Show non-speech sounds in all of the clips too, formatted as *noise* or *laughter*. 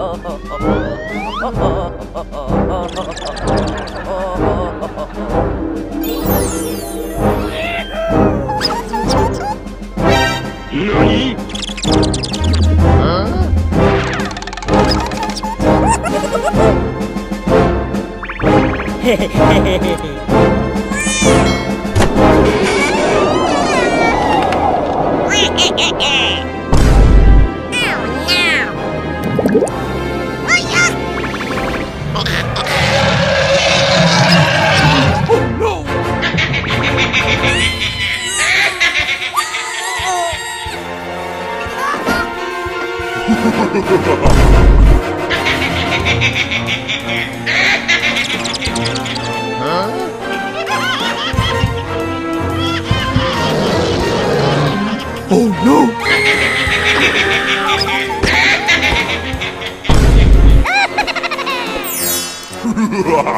何 *laughs* Oh no! *laughs* *laughs*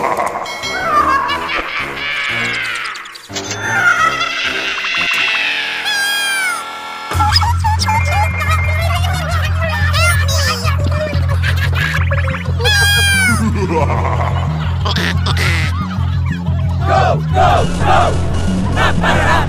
Go! Not Paraná!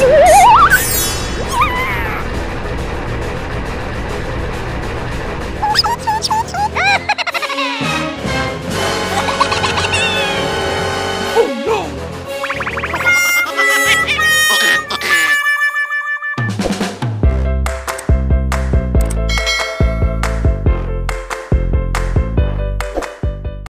Yeah.